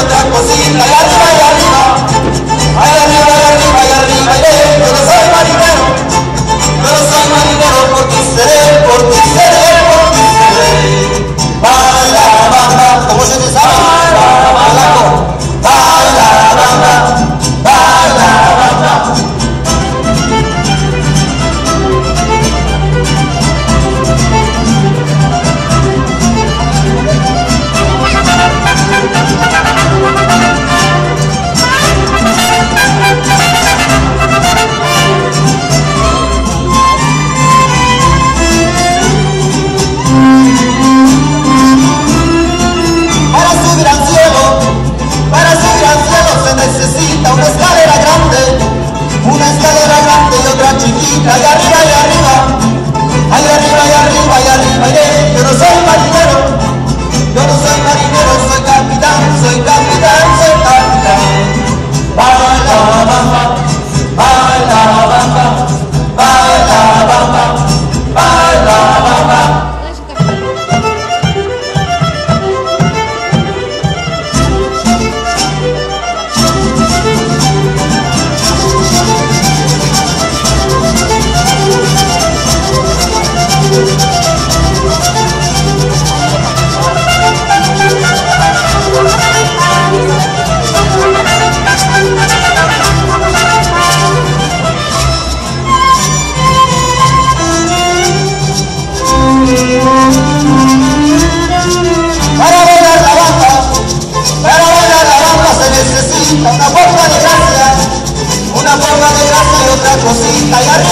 ọ̀tá pọ̀ sí ìtàyà tí wọ́n. No sé, Instagram.